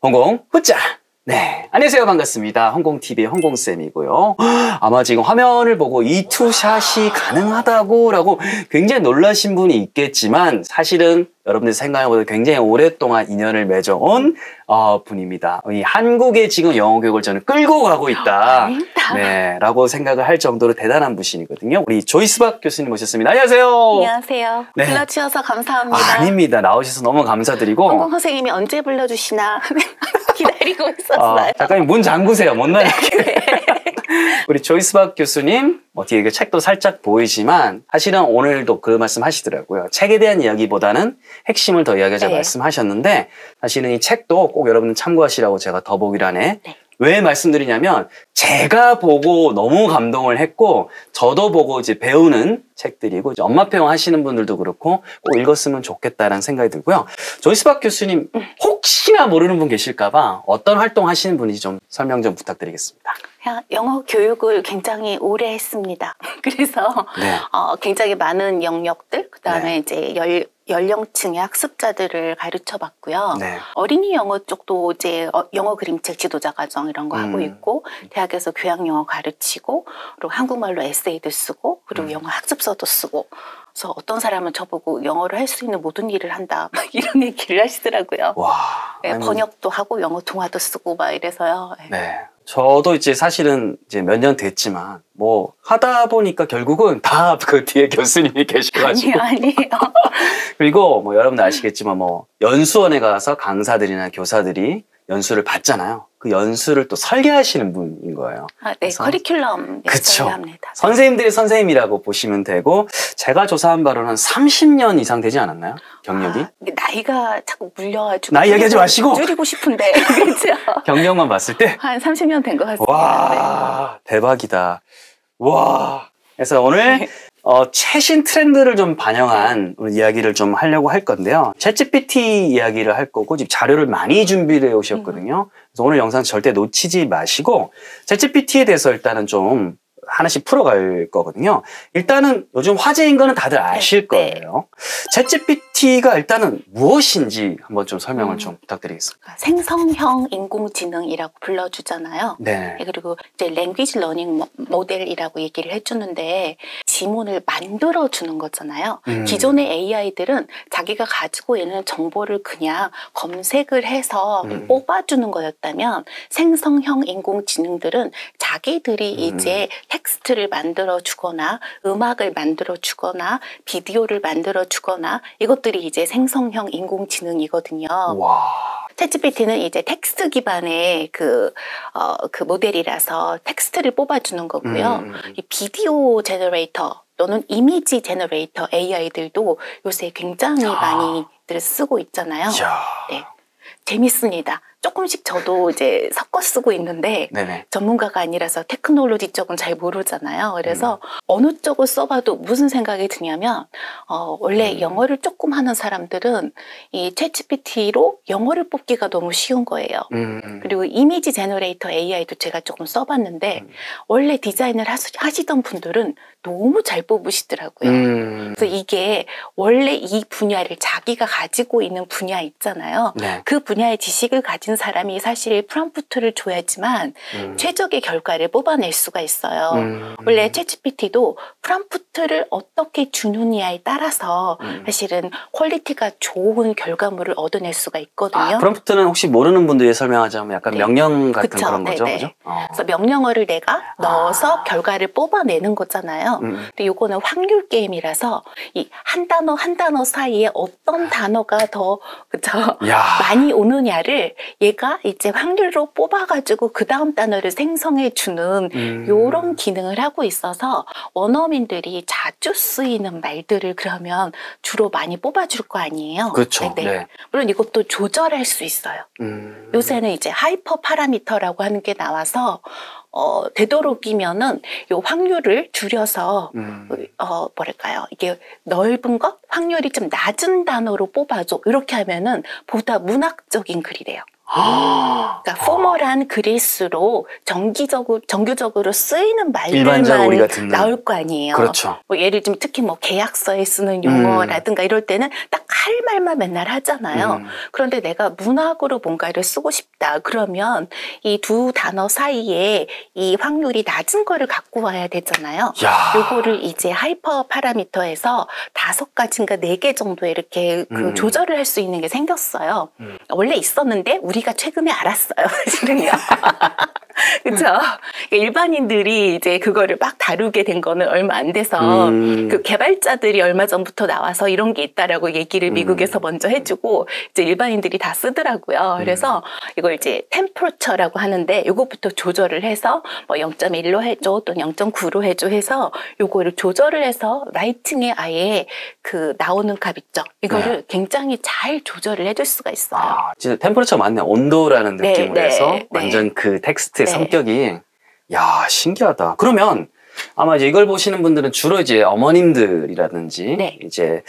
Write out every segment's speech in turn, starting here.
홍공 후짜. 네, 안녕하세요. 반갑습니다. 홍공TV의 홍공쌤이고요. 아마 지금 화면을 보고 이 투샷이 가능하다고 라고 굉장히 놀라신 분이 있겠지만 사실은 여러분들 생각보다 굉장히 오랫동안 인연을 맺어온 어, 분입니다. 이 한국의 지금 영어 교육을 저는 끌고 가고 있다. 아닙니다. 네, 라고 생각을 할 정도로 대단한 분이거든요. 우리 조이스박 교수님 모셨습니다. 안녕하세요. 안녕하세요. 네. 불러주셔서 감사합니다. 아, 닙니다 나오셔서 너무 감사드리고. 홍콩 선생님이 언제 불러주시나 기다리고 있었어요. 아, 작가님 문 잠그세요. 못 나게. 우리 조이스박 교수님 뭐 뒤에 그 책도 살짝 보이지만 사실은 오늘도 그 말씀 하시더라고요. 책에 대한 이야기보다는 핵심을 더 이야기하자 네. 말씀하셨는데 사실은 이 책도 꼭 여러분 참고하시라고 제가 더보기란에 네. 왜 말씀드리냐면 제가 보고 너무 감동을 했고 저도 보고 이제 배우는 책들이고 이제 엄마 평 하시는 분들도 그렇고 꼭 읽었으면 좋겠다라는 생각이 들고요. 조이스박 교수님 혹시나 모르는 분 계실까봐 어떤 활동 하시는 분인지 좀 설명 좀 부탁드리겠습니다. 영어 교육을 굉장히 오래 했습니다. 그래서 네. 어, 굉장히 많은 영역들, 그 다음에 네. 이제 열, 연령층의 학습자들을 가르쳐 봤고요. 네. 어린이 영어 쪽도 이제 어, 영어 그림책 지도자 과정 이런 거 하고 음. 있고 대학에서 교양 영어 가르치고 그리고 한국말로 에세이도 쓰고 그리고 음. 영어 학습서도 쓰고 그래서 어떤 사람은 저보고 영어를 할 수 있는 모든 일을 한다 막 이런 얘기를 하시더라고요. 와. 네, 번역도 하고 영어 통화도 쓰고 막 이래서요. 네. 네. 저도 이제 사실은 이제 몇 년 됐지만 뭐 하다 보니까 결국은 다 그 뒤에 교수님이 계셔가지고 아니 아니에요. 그리고 뭐 여러분들 아시겠지만 뭐 연수원에 가서 강사들이나 교사들이 연수를 받잖아요. 그 연수를 또 설계하시는 분인 거예요. 아, 네, 커리큘럼 그쵸. 합니다. 선생님들이 선생님이라고 보시면 되고 제가 조사한 바로는 한 30년 이상 되지 않았나요? 경력이? 아, 나이가 자꾸 물려가지고 나이 얘기하지 마시고! 줄이고 싶은데 그렇죠. 경력만 봤을 때 한 30년 된 것 같습니다. 와 대박이다. 와 그래서 오늘 네. 어, 최신 트렌드를 좀 반영한 이야기를 좀 하려고 할 건데요. 챗GPT 이야기를 할 거고 지금 자료를 많이 준비를 해 오셨거든요. 그래서 오늘 영상 절대 놓치지 마시고 챗GPT에 대해서 일단은 좀 하나씩 풀어갈 거거든요. 일단은 요즘 화제인 거는 다들 아실 네. 거예요. 챗GPT가 일단은 무엇인지 한번 좀 설명을 음. 좀 부탁드리겠습니다. 그러니까 생성형 인공지능이라고 불러주잖아요. 네. 네, 그리고 이제 language learning 모- model이라고 얘기를 해주는데 지문을 만들어 주는 거잖아요. 음. 기존의 AI들은 자기가 가지고 있는 정보를 그냥 검색을 해서 음. 뽑아주는 거였다면 생성형 인공지능들은 자기들이 음. 이제 텍스트를 만들어 주거나 음악을 만들어 주거나 비디오를 만들어 주거나 이것들이 이제 생성형 인공지능이거든요. 와. 챗GPT는 이제 텍스트 기반의 그, 어, 그 모델이라서 텍스트를 뽑아주는 거고요. 음, 음. 이 video generator 또는 image generator AI들도 요새 굉장히 야. 많이들 쓰고 있잖아요. 이야. 네. 재밌습니다. 조금씩 저도 이제 섞어 쓰고 있는데 네네. 전문가가 아니라서 테크놀로지 쪽은 잘 모르잖아요. 그래서 음. 어느 쪽을 써봐도 무슨 생각이 드냐면, 어, 원래 음. 영어를 조금 하는 사람들은 이 챗GPT로 영어를 뽑기가 너무 쉬운 거예요. 음. 그리고 image generator AI도 제가 조금 써봤는데, 음. 원래 디자인을 하시- 하시던 분들은 너무 잘 뽑으시더라고요. 음. 그래서 이게 원래 이 분야를 자기가 가지고 있는 분야 있잖아요. 네. 그 분야의 지식을 가진 사람이 사실 프롬프트를 줘야지만 음. 최적의 결과를 뽑아낼 수가 있어요. 음. 원래 챗GPT도 프롬프트를 어떻게 주느냐에 따라서 음. 사실은 quality가 좋은 결과물을 얻어낼 수가 있거든요. 아, 프롬프트는 혹시 모르는 분들이 설명하자면 약간 네. 명령 같은 그쵸, 그런 거죠, 네네. 그죠? 어. 그래서 명령어를 내가 넣어서 아. 결과를 뽑아내는 거잖아요. 음. 근데 요거는 확률 게임이라서 이 한 단어 한 단어 사이에 어떤 단어가 더 그쵸 야. 많이 오느냐를 얘가 이제 확률로 뽑아가지고 그 다음 단어를 생성해 주는 음. 요런 기능을 하고 있어서 원어민들이 자주 쓰이는 말들을 그러면 주로 많이 뽑아줄 거 아니에요. 그렇죠. 네네. 네. 물론 이것도 조절할 수 있어요. 음. 요새는 이제 hyperparameter라고 하는 게 나와서 어, 되도록이면은 요 확률을 줄여서 음. 어 뭐랄까요 이게 넓은 것 확률이 좀 낮은 단어로 뽑아줘 이렇게 하면은 보다 문학적인 글이 돼요. 그러니까 포멀한 그리스로 정기적으로 정규적으로 쓰이는 말들만. 나올 거 아니에요. 그렇죠. 뭐 예를 들면 특히 뭐 계약서에 쓰는 음. 용어라든가 이럴 때는 딱 할 말만 맨날 하잖아요. 음. 그런데 내가 문학으로 뭔가를 쓰고 싶다. 그러면 이 두 단어 사이에 이 확률이 낮은 거를 갖고 와야 되잖아요. 야. 요거를 이제 hyperparameter에서 다섯 가지인가 네 개 정도 이렇게 그 음. 조절을 할 수 있는 게 생겼어요. 음. 원래 있었는데 우리가 최근에 알았어요. 사실은요. 그렇죠. 일반인들이 이제 그거를 막 다루게 된 거는 얼마 안 돼서 음. 그 개발자들이 얼마 전부터 나와서 이런 게 있다라고 얘기를 음. 미국에서 먼저 해주고 이제 일반인들이 다 쓰더라고요. 음. 그래서 이걸 이제 temperature라고 하는데 요것부터 조절을 해서 뭐 0.1로 해줘 또는 0.9로 해줘 해서 요거를 조절을 해서 writing에 아예 그 나오는 값 있죠. 이거를 굉장히 잘 조절을 해줄 수가 있어요. 네. 아, 진짜 temperature 맞네. 온도라는 네, 느낌으로 네, 해서 네. 완전 그 텍스트의 네. 성격이 야 신기하다. 그러면 아마 이제 이걸 보시는 분들은 주로 이제 어머님들이라든지 네. 이제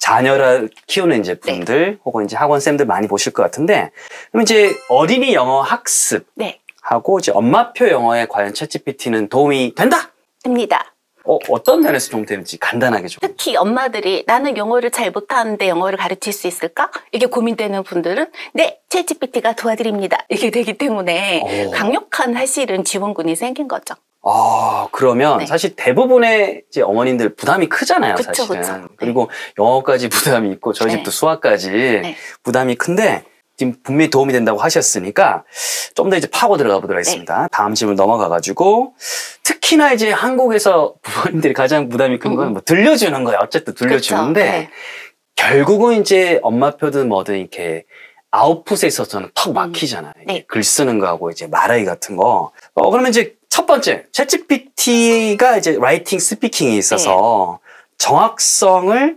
자녀를 키우는 이제 분들 혹은 이제 학원 쌤들 많이 보실 것 같은데 그럼 이제 어린이 영어 학습 네, 하고 이제 엄마표 영어에 과연 챗GPT는 도움이 된다? 됩니다. 어, 어떤 면에서 좀 되는지 간단하게 좀. 특히 엄마들이 나는 영어를 잘 못하는데 영어를 가르칠 수 있을까? 이게 고민되는 분들은 네, 챗GPT가 도와드립니다. 이게 되기 때문에 오. 강력한 사실은 지원군이 생긴 거죠. 아, 그러면 네. 사실 대부분의 이제 어머님들 부담이 크잖아요, 그쵸, 사실은. 그쵸. 네. 그리고 영어까지 부담이 있고 저희 네. 집도 수학까지 네. 부담이 큰데 지금 분명히 도움이 된다고 하셨으니까 좀 더 이제 파고 들어가 보도록 네. 하겠습니다. 다음 질문 넘어가 가지고 특히나 이제 한국에서 부모님들이 가장 부담이 큰 건 뭐 들려주는 거예요. 어쨌든 들려주는데 음. 네. 결국은 이제 엄마표든 뭐든 이렇게 아웃풋에 있어서는 턱 막히잖아요. 이게 네. 글 쓰는 거하고 이제 말하기 같은 거. 어, 그러면 이제 첫 번째, 챗GPT가 이제 라이팅 스피킹에 있어서 네. 정확성을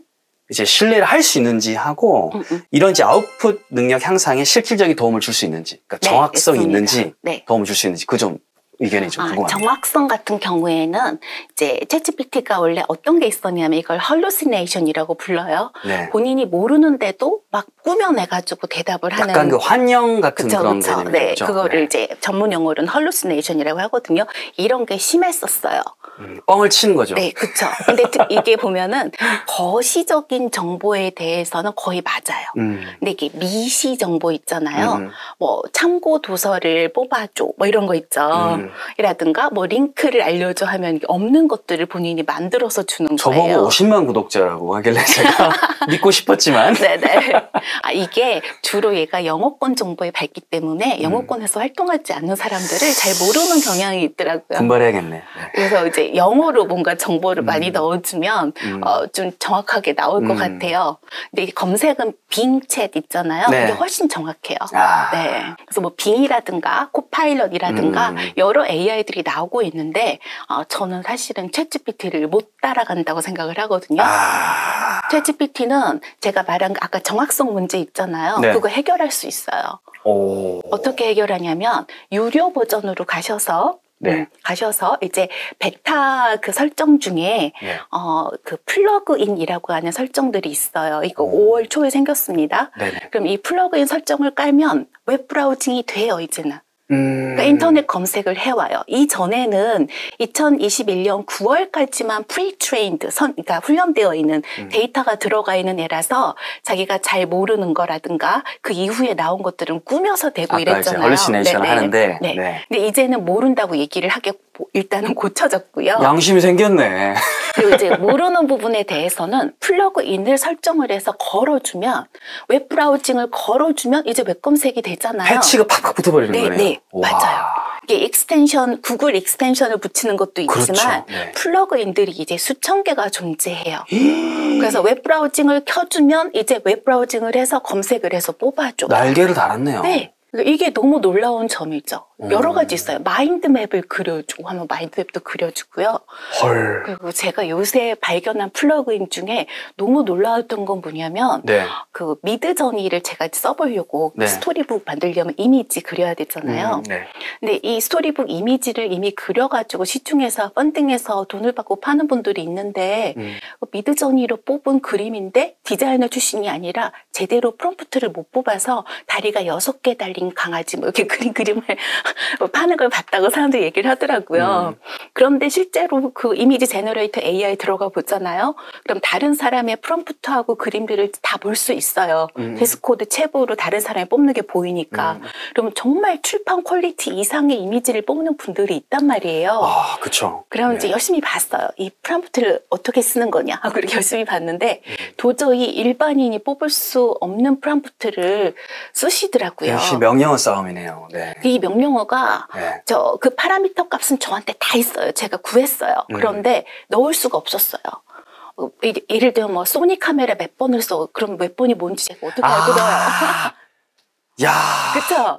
이제 신뢰를 할 수 있는지 하고 음, 음. 이런 이제 아웃풋 능력 향상에 실질적인 도움을 줄 수 있는지, 그러니까 네, 정확성 이 있습니다. 있는지 네. 도움을 줄 수 있는지 그좀 의견이 좀 아, 궁금합니다. 정확성 같은 경우에는 이제 챗GPT가 원래 어떤 게 있었냐면 이걸 hallucination이라고 불러요. 네. 본인이 모르는데도 막 꾸며내가지고 대답을 하는 약간 그 환영 같은 그쵸, 그런 그쵸. 네, 그죠? 그거를 네. 이제 전문 용어로는 hallucination이라고 하거든요. 이런 게 심했었어요. 음, 뻥을 치는 거죠. 네, 그쵸. 근데 특- 이게 보면은 거시적인 정보에 대해서는 거의 맞아요. 음. 근데 이게 미시 정보 있잖아요. 음, 뭐 참고 도서를 뽑아줘, 뭐 이런 거 있죠. 음. 이라든가 뭐 링크를 알려줘 하면 없는 것들을 본인이 만들어서 주는 저보고 거예요. 50만 구독자라고 하길래 제가 믿고 싶었지만 네네. 아, 이게 주로 얘가 영어권 정보에 밝기 때문에 영어권에서 활동하지 않는 사람들을 잘 모르는 경향이 있더라고요. 분발해야겠네. 네. 그래서 이제 영어로 뭔가 정보를 많이 음. 넣어주면 음. 어, 좀 정확하게 나올 것 음. 같아요. 근데 이 검색은 빙 챗 있잖아요. 네. 그게 훨씬 정확해요. 아. 네. 그래서 뭐 빙이라든가 코파일럿이라든가 음. 여러 AI들이 나오고 있는데 어, 저는 사실은 챗GPT를 못 따라간다고 생각을 하거든요. 아. 챗GPT는 제가 말한 그 아까 정확성 문제 있잖아요. 네. 그거 해결할 수 있어요. 오. 어떻게 해결하냐면 유료 버전으로 가셔서 네. 음, 가셔서 이제 베타 그 설정 중에 예. 어, 그 plugin이라고 하는 설정들이 있어요. 이거 오. 5월 초에 생겼습니다. 네네. 그럼 이 plugin 설정을 깔면 web browsing이 돼요, 이제는. 음. 그러니까 인터넷 검색을 해와요. 이전에는 2021년 9월까지만 pre-trained, 선, 그러니까 훈련되어 있는 음. 데이터가 들어가 있는 애라서 자기가 잘 모르는 거라든가 그 이후에 나온 것들은 꾸며서 대고 이랬잖아요. hallucination 네네. 하는데 네. 네. 근데 이제는 모른다고 얘기를 보- 일단은 고쳐졌고요. 양심이 생겼네. 그리고 이제 모르는 부분에 대해서는 plugin을 설정을 해서 걸어주면 web browsing을 걸어주면 이제 웹 검색이 되잖아요. 패치가 팍팍 붙어버리는 네, 거네요. 네, 와. 맞아요. 이게 extension, 구글 extension을 붙이는 것도 있지만 그렇죠. 네. plugin들이 이제 수천 개가 존재해요. 그래서 web browsing을 켜주면 이제 web browsing을 해서 검색을 해서 뽑아줘. 날개를 달았네요. 네. 그러니까 이게 너무 놀라운 점이죠. 음. 여러 가지 있어요. mind map을 그려주고 하면 mind map도 그려주고요. 헐. 그리고 제가 요새 발견한 plugin 중에 너무 놀라웠던 건 뭐냐면 네. 그 Midjourney를 제가 써보려고 네. storybook 만들려면 이미지 그려야 되잖아요. 음, 네. 근데 이 storybook 이미지를 이미 그려가지고 시중에서 펀딩해서 돈을 받고 파는 분들이 있는데 음. 그 Midjourney로 뽑은 그림인데 디자이너 출신이 아니라 제대로 프롬프트를 못 뽑아서 다리가 여섯 개 달린 강아지 뭐 이렇게 그림 그림을 파는 걸 봤다고 사람들이 얘기를 하더라고요. 음. 그런데 실제로 그 image generator AI 들어가 보잖아요. 그럼 다른 사람의 프롬프트하고 그림들을 다 볼 수 있어요. 음. Discord 탭으로 다른 사람이 뽑는 게 보이니까. 음. 그럼 정말 출판 quality 이상의 이미지를 뽑는 분들이 있단 말이에요. 아, 그쵸. 그럼 네. 이제 열심히 봤어요. 이 프롬프트를 어떻게 쓰는 거냐 하고 이렇게 열심히 봤는데 음. 도저히 일반인이 뽑을 수 없는 프롬프트를 쓰시더라고요. 역시 명령어 싸움이네요. 네. 이 명령어 가 네. 저그 파라미터 값은 저한테 다 있어요. 제가 구했어요. 음. 그런데 넣을 수가 없었어요. 어, 예- 예를 들면 뭐 소니 카메라 몇 번을 써 그럼 몇 번이 뭔지 제가 어떻게 알고 넣어요? 아, 야. 그쵸?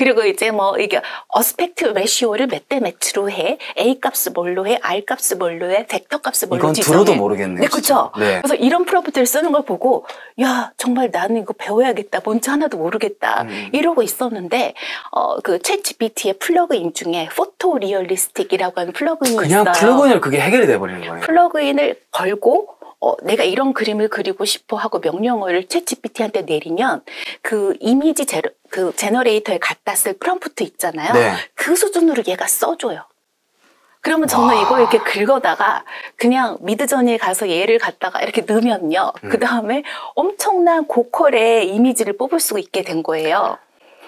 그리고 이제 뭐 이게 aspect ratio를 몇 대 몇으로 해, A 값을 뭘로 해, R 값을 뭘로 해, 벡터 값을 뭘로 이건 지정해. 들어도 모르겠네요. 네. 그쵸? 네. 그래서 이런 프롬프트를 쓰는 걸 보고 야 정말 나는 이거 배워야겠다 뭔지 하나도 모르겠다 음. 이러고 있었는데 어그챗 GPT의 플러그인 중에 포토 리얼리스틱이라고 하는 플러그인이 그냥 있어요. plugin을 그게 해결이 돼버리는 거예요. plugin을 걸고 어, 내가 이런 그림을 그리고 싶어 하고 명령어를 챗 GPT한테 내리면 그 이미지 제로, 그 generator에 갖다 쓸 프롬프트 있잖아요. 네. 그 수준으로 얘가 써줘요. 그러면 저는 와. 이걸 이렇게 긁어다가 그냥 Midjourney에 가서 얘를 갖다가 이렇게 넣으면요. 음. 그 다음에 엄청난 고퀄의 이미지를 뽑을 수 있게 된 거예요.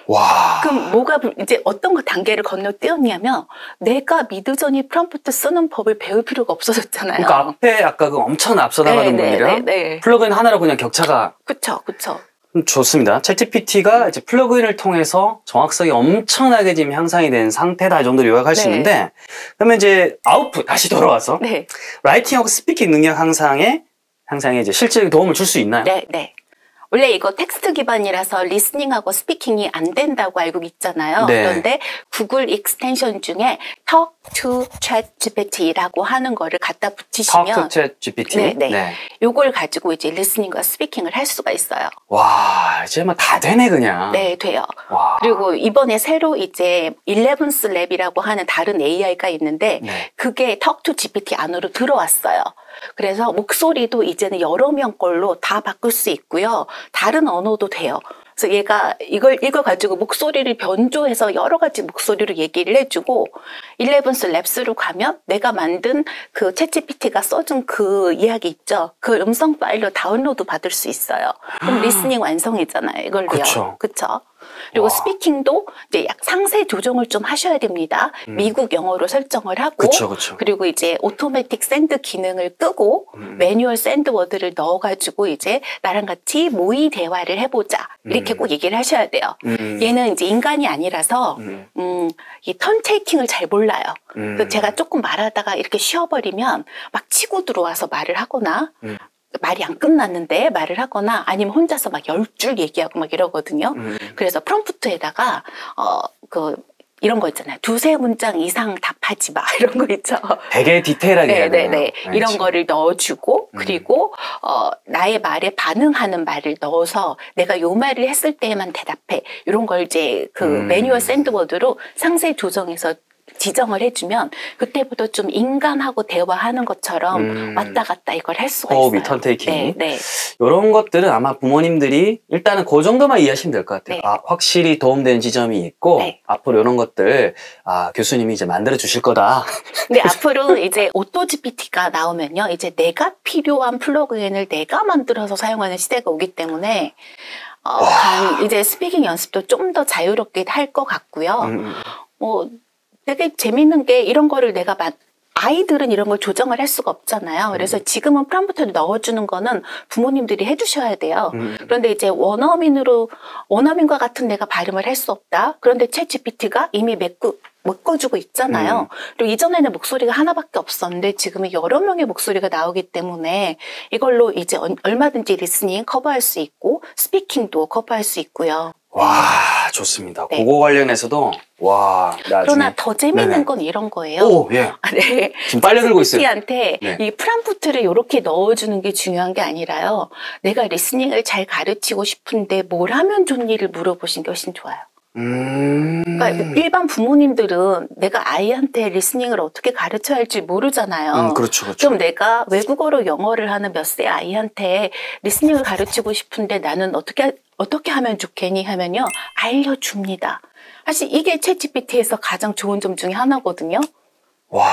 와. 그럼 뭐가 불- 이제 어떤 거 단계를 건너뛰었냐면 내가 Midjourney 프롬프트 쓰는 법을 배울 필요가 없어졌잖아요. 그러니까 앞에 아까 그 엄청 앞서 나가는 네, 네, 분이랑 네, 네. plugin 하나로 그냥 격차가 그쵸, 그쵸. 음, 좋습니다. 챗GPT가 이제 plugin을 통해서 정확성이 엄청나게 지금 향상이 된 상태다 이 정도로 요약할 수 네. 있는데 그러면 이제 아웃풋 다시 돌아와서 네, writing하고 speaking 능력 향상에 향상에 이제 실질적인 도움을 줄 수 있나요? 네, 네. 원래 이거 텍스트 기반이라서 listening하고 speaking이 안 된다고 알고 있잖아요. 네. 그런데 구글 extension 중에 Talk to ChatGPT라고 하는 거를 갖다 붙이시면 Talk to ChatGPT. 네, 네. 요걸 가지고 이제 listening과 speaking을 할 수가 있어요. 와 이제 막 다 되네 그냥. 네, 돼요. 와. 그리고 이번에 새로 이제 11스 랩이라고 하는 다른 AI가 있는데 네. 그게 Talk to GPT 안으로 들어왔어요. 그래서 목소리도 이제는 여러 명 걸로 다 바꿀 수 있고요. 다른 언어도 돼요. 그래서 얘가 이걸 이거 가지고 목소리를 변조해서 여러 가지 목소리로 얘기를 해주고 11스 랩스로 가면 내가 만든 그 챗GPT가 써준 그 이야기 있죠. 그 음성 파일로 다운로드 받을 수 있어요. 그럼 listening 완성이잖아요. 이걸로요. 그쵸? 그리고 와. speaking도 이제 약 상세 조정을 좀 하셔야 됩니다. 미국 영어로 설정을 하고 음. 그쵸 그쵸. 그리고 이제 automatic send 기능을 끄고 음. manual send word를 넣어가지고 이제 나랑 같이 모의 대화를 해보자 이렇게 음. 꼭 얘기를 하셔야 돼요. 음. 얘는 이제 인간이 아니라서 음. 음, 이 turn-taking을 잘 몰라요. 음. 그래서 제가 조금 말하다가 이렇게 쉬어버리면 막 치고 들어와서 말을 하거나 음. 말이 안 끝났는데 말을 하거나 아니면 혼자서 막 열 줄 얘기하고 막 이러거든요. 음. 그래서 프롬프트에다가 어 그 이런 거 있잖아요. 두세 문장 이상 답하지 마 이런 거 있죠. 되게 디테일하게 해야 되네요. 네네네. 이런. 거를 넣어주고 음. 그리고 어 나의 말에 반응하는 말을 넣어서 내가 요 말을 했을 때에만 대답해. 이런 걸 이제 그 음. 매뉴얼 샌드워드로 상세 조정해서 지정을 해주면 그때부터 좀 인간하고 대화하는 것처럼 음. 왔다 갔다 이걸 할 수가 호흡이 있어요. turn-taking. 네, 네. 이런 것들은 아마 부모님들이 일단은 그 정도만 이해하시면 될 것 같아요. 네. 아, 확실히 도움되는 지점이 있고 네. 앞으로 이런 것들 아, 교수님이 이제 만들어 주실 거다. 근데 앞으로 이제 Auto GPT가 나오면요, 이제 내가 필요한 plugin을 내가 만들어서 사용하는 시대가 오기 때문에 어, 간- 이제 speaking 연습도 좀 더 자유롭게 할 것 같고요. 음, 뭐 되게 재밌는 게 이런 거를 내가 만- 아이들은 이런 걸 조정을 할 수가 없잖아요. 그래서 지금은 프롬프트를 넣어주는 거는 부모님들이 해주셔야 돼요. 음. 그런데 이제 원어민으로 원어민과 같은 내가 발음을 할 수 없다. 그런데 챗 GPT가 이미 메꿔 메꿔주고 있잖아요. 그리고 이전에는 목소리가 하나밖에 없었는데 지금은 여러 명의 목소리가 나오기 때문에 이걸로 이제 얼- 얼마든지 listening 커버할 수 있고 speaking도 커버할 수 있고요. 와 좋습니다. 네. 그거 관련해서도 와 나중에 그러나 더 재밌는 네네. 건 이런 거예요. 오 예. 아, 네. 지금 빨려들고 있어요. GPT한테 네. 이 프롬프트를 이렇게 넣어주는 게 중요한 게 아니라요. 내가 리스닝을 잘 가르치고 싶은데 뭘 하면 좋니를 물어보신 게 훨씬 좋아요. 음. 그러니까 일반 부모님들은 내가 아이한테 리스닝을 어떻게 가르쳐야 할지 모르잖아요. 음, 그렇죠, 그렇죠. 그럼 내가 외국어로 영어를 하는 몇 세 아이한테 listening을 가르치고 싶은데 나는 어떻게 어떻게 하면 좋겠니 하면요 알려줍니다. 사실 이게 챗GPT에서 가장 좋은 점 중에 하나거든요. 와,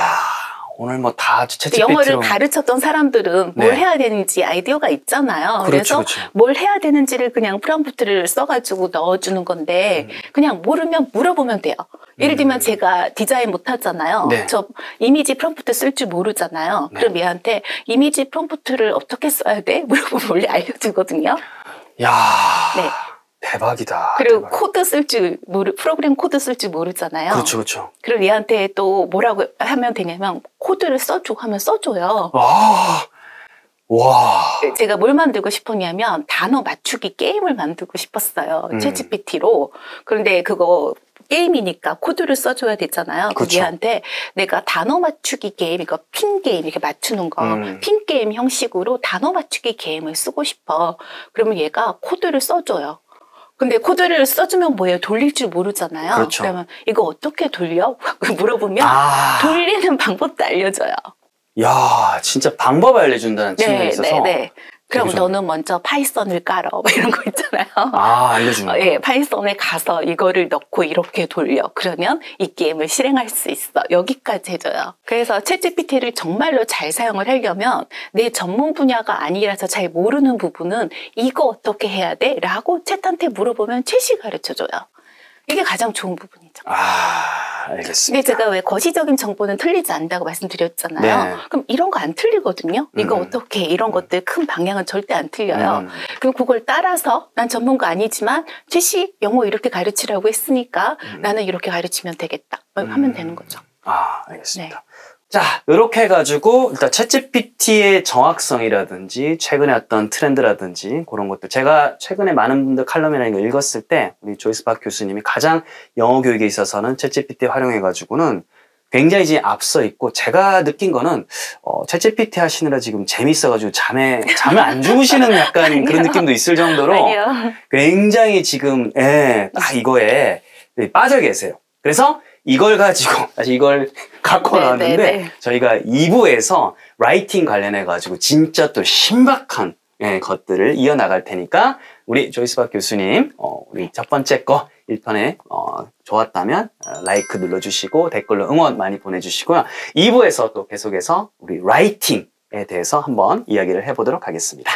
오늘 뭐다 근데 영어를. 가르쳤던 사람들은 뭘 네. 해야 되는지 아이디어가 있잖아요. 그렇죠, 래서 그렇죠. 뭘 해야 되는지를 그냥 프롬프트를 써가지고 넣어주는 건데 음. 그냥 모르면 물어보면 돼요. 예를 들면 음. 제가 디자인 못하잖아요. 네. 저 이미지 프롬프트 쓸 줄 모르잖아요. 네. 그럼 얘한테 이미지 프롬프트를 어떻게 써야 돼? 물어보면 원래 알려주거든요. 야, 네. 대박이다. 그리고 대박. 코드 쓸 줄 모르 프로그램 코드 쓸 줄 모르잖아요. 그렇죠, 그렇죠. 그럼 얘한테 또 뭐라고 하면 되냐면 코드를 써줘 하면 써줘요. 와, 와. 제가 뭘 만들고 싶었냐면 단어 맞추기 게임을 만들고 싶었어요. 음. 챗GPT로. 그런데 그거 게임이니까 코드를 써줘야 되잖아요. 그쵸. 거기한테 내가 단어 맞추기 게임, 이거 핀 게임 이렇게 맞추는 거, 음. 핀 게임 형식으로 단어 맞추기 게임을 쓰고 싶어. 그러면 얘가 코드를 써줘요. 근데 코드를 써주면 뭐예요? 돌릴 줄 모르잖아요. 그렇죠. 러면 이거 어떻게 돌려? 물어보면 아, 돌리는 방법도 알려줘요. 야, 진짜 방법 알려준다는 친구가 있어서. 그럼 좋네요. 너는 먼저 파이썬을 깔어. 뭐 이런 거 있잖아요. 아, 알려주는 어, 거. 예, 파이썬에 가서 이거를 넣고 이렇게 돌려. 그러면 이 게임을 실행할 수 있어. 여기까지 해줘요. 그래서 챗GPT를 정말로 잘 사용을 하려면 내 전문 분야가 아니라서 잘 모르는 부분은 이거 어떻게 해야 돼? 라고 챗한테 물어보면 챗이 가르쳐줘요. 이게 가장 좋은 부분이죠. 아, 알겠습니다. 근데 제가 왜 거시적인 정보는 틀리지 않는다고 말씀드렸잖아요. 네. 그럼 이런 거 안 틀리거든요. 이거 음. 어떻게 해? 이런 것들 큰 방향은 절대 안 틀려요. 음, 그럼 그걸 따라서 난 전문가 아니지만 최씨 영어 이렇게 가르치라고 했으니까 음. 나는 이렇게 가르치면 되겠다. 음. 하면 되는 거죠. 아, 알겠습니다. 네. 자, 이렇게 해가지고 일단 챗GPT의 정확성이라든지 최근에 어떤 트렌드라든지 그런 것들 제가 최근에 많은 분들 칼럼이나 이거 읽었을 때 우리 조이스 박 교수님이 가장 영어 교육에 있어서는 챗GPT 활용해가지고는 굉장히 이제 앞서 있고 제가 느낀 거는 어, 챗GPT 하시느라 지금 재밌어가지고 잠에 잠을 안 주무시는 약간 그런 느낌도 있을 정도로 아니요. 굉장히 지금 예, 딱 이거에 빠져 계세요. 그래서 이걸 가지고 사실 이걸 갖고 네, 나왔는데 네, 네. 저희가 2부에서 writing 관련해 가지고 진짜 또 신박한 예, 것들을 이어나갈 테니까 우리 조이스박 교수님 어, 우리 첫 번째 거 1편에 어, 좋았다면 어, like 눌러주시고 댓글로 응원 많이 보내주시고요. 2부에서 또 계속해서 우리 writing에 대해서 한번 이야기를 해보도록 하겠습니다.